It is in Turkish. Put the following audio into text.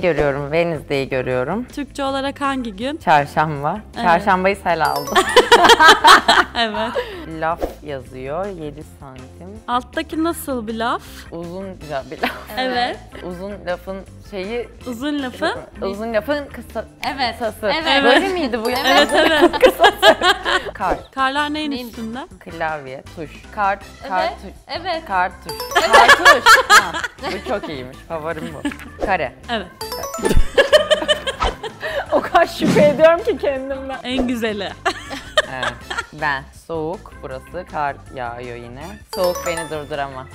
Görüyorum? Wednesday'i görüyorum. Türkçe olarak hangi gün? Çarşamba. Evet. Çarşambayı sel aldım. Evet. Laf yazıyor. 7 santim. Alttaki nasıl bir laf? Uzunca bir laf. Evet. Uzun lafın şeyi Uzun lafın? uzun lafın kısa Evet. kısası. Evet. Böyle miydi bu? Evet evet. Kar, Karlar neyin Neyin? üstünde? klavye, tuş, kart, kart, Evet. tuş, Evet. kart, tuş. Kartuş. Ha, bu çok iyiymiş. Favorim bu. Kare. Evet. O kadar şüphe ediyorum ki kendimden. En güzeli. Evet. Ben. Soğuk burası. Kar yağıyor yine. Soğuk beni durduramaz.